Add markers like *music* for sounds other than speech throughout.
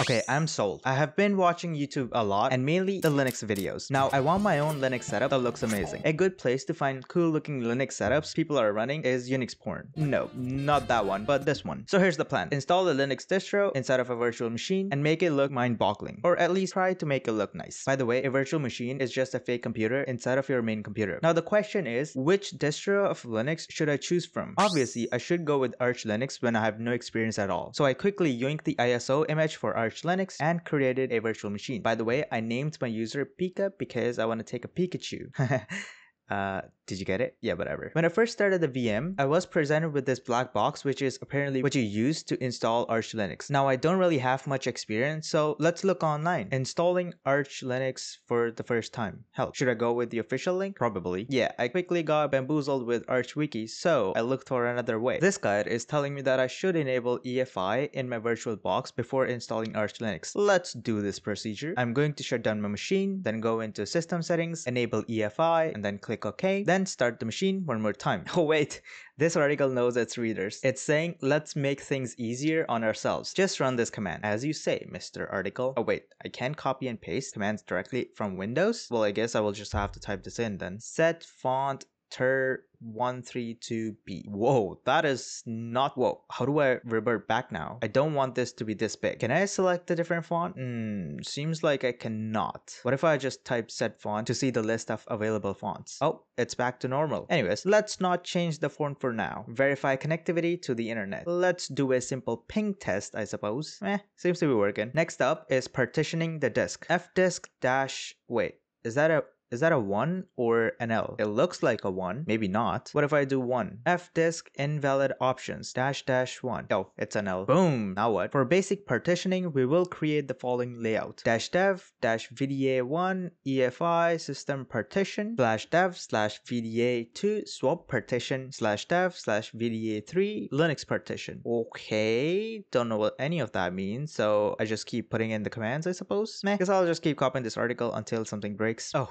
Okay, I'm sold. I have been watching YouTube a lot and mainly the Linux videos. Now, I want my own Linux setup that looks amazing. A good place to find cool looking Linux setups people are running is Unix porn. No, not that one, but this one. So here's the plan. Install a Linux distro inside of a virtual machine and make it look mind-boggling. Or at least try to make it look nice. By the way, a virtual machine is just a fake computer inside of your main computer. Now the question is, which distro of Linux should I choose from? Obviously, I should go with Arch Linux when I have no experience at all. So I quickly yoinked the ISO image for Arch Linux and created a virtual machine. By the way, I named my user Pika because I want to take a Pikachu. *laughs* Uh, did you get it? Yeah, whatever. When I first started the VM, I was presented with this black box, which is apparently what you use to install Arch Linux. Now, I don't really have much experience, so let's look online. Installing Arch Linux for the first time. Hell, should I go with the official link? Probably. Yeah, I quickly got bamboozled with Arch Wiki, so I looked for another way. This guide is telling me that I should enable EFI in my virtual box before installing Arch Linux. Let's do this procedure. I'm going to shut down my machine, then go into system settings, enable EFI, and then click click OK, then start the machine one more time. *laughs* Oh wait, this article knows its readers. It's saying, let's make things easier on ourselves. Just run this command. As you say, Mr. Article. Oh wait, I can't copy and paste commands directly from Windows? Well, I guess I will just have to type this in then. Set font ter 132b. Whoa, that is not, whoa, how do I revert back now? I don't want this to be this big. Can I select a different font? Hmm, seems like I cannot. What if I just type set font to see the list of available fonts? Oh, it's back to normal. Anyways, let's not change the font for now. Verify connectivity to the internet. Let's do a simple ping test, I suppose. Eh, seems to be working. Next up is partitioning the disk. fdisk dash, wait, is that a is that a 1 or an L? It looks like a 1, maybe not. What if I do 1? fdisk invalid options dash dash 1. Oh, it's an L. Boom! Now what? For basic partitioning, we will create the following layout. Dash dev dash VDA1 EFI system partition slash dev slash VDA2 swap partition slash dev slash VDA3 Linux partition. Okay, don't know what any of that means, so I just keep putting in the commands, I suppose. Meh, guess I'll just keep copying this article until something breaks. Oh,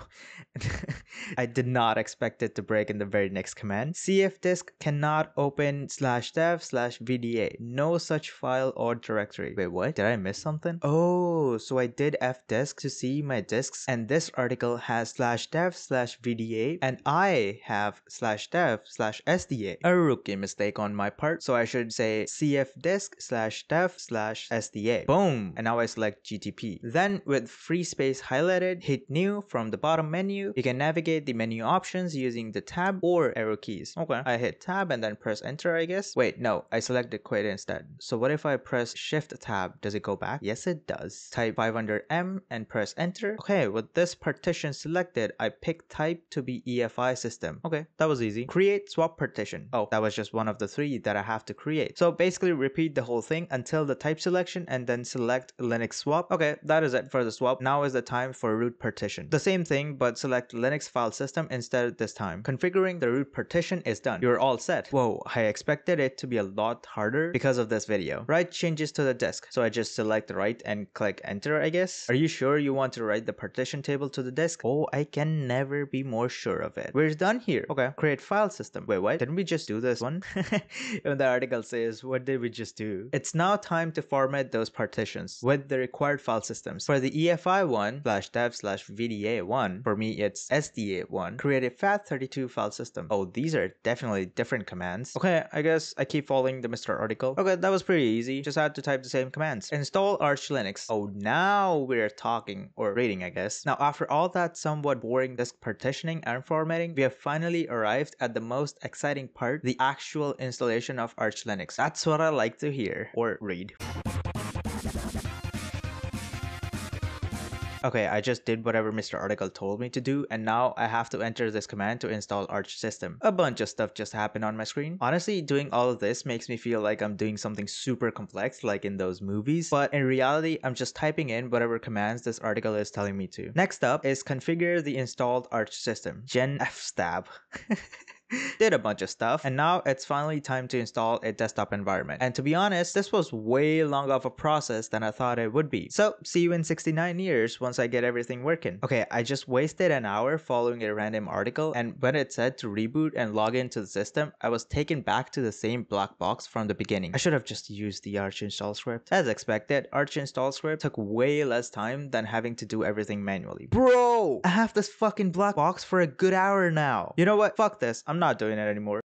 *laughs* I did not expect it to break in the very next command. cfdisk cannot open slash dev slash VDA. No such file or directory. Wait, what? Did I miss something? Oh, so I did fdisk to see my disks and this article has slash dev slash VDA and I have slash dev slash SDA. A rookie mistake on my part. So I should say cfdisk slash dev slash SDA. Boom. And now I select GTP. Then with free space highlighted, hit new from the bottom menu, you can navigate the menu options using the tab or arrow keys. Okay, I hit tab and then press enter, I guess. Wait, no, I selected quit instead. So what if I press shift tab? Does it go back? Yes, it does. Type 500M and press enter. Okay, with this partition selected, I pick type to be EFI system. Okay, that was easy. Create swap partition. Oh, that was just one of the three that I have to create. So basically repeat the whole thing until the type selection and then select Linux swap. Okay, that is it for the swap. Now is the time for root partition. The same thing, but select Linux file system instead this time. Configuring the root partition is done. You're all set. Whoa, I expected it to be a lot harder because of this video. Write changes to the disk. So I just select write and click enter, I guess. Are you sure you want to write the partition table to the disk? Oh, I can never be more sure of it. We're done here. Okay, create file system. Wait, what? Didn't we just do this one? *laughs* When the article says, what did we just do? It's now time to format those partitions with the required file systems. For the EFI one slash dev slash VDA one, for me it's SDA1, create a FAT32 file system. Oh, these are definitely different commands. Okay, I guess I keep following the Mr. article. Okay, that was pretty easy. Just had to type the same commands. Install Arch Linux. Oh, now we're talking, or reading I guess. Now after all that somewhat boring disk partitioning and formatting, we have finally arrived at the most exciting part, the actual installation of Arch Linux. That's what I like to hear, or read. Okay, I just did whatever Mr. Article told me to do, and now I have to enter this command to install Arch System. A bunch of stuff just happened on my screen. Honestly, doing all of this makes me feel like I'm doing something super complex like in those movies, but in reality, I'm just typing in whatever commands this article is telling me to. Next up is configure the installed Arch System, gen fstab. *laughs* *laughs* did a bunch of stuff, and now it's finally time to install a desktop environment. And to be honest, this was way longer of a process than I thought it would be. So see you in 69 years once I get everything working. Okay, I just wasted an hour following a random article, and when it said to reboot and log into the system, I was taken back to the same black box from the beginning. I should have just used the Arch install script. As expected, Arch install script took way less time than having to do everything manually. Bro, I have this fucking black box for a good hour now. You know what? Fuck this. I'm not doing it anymore.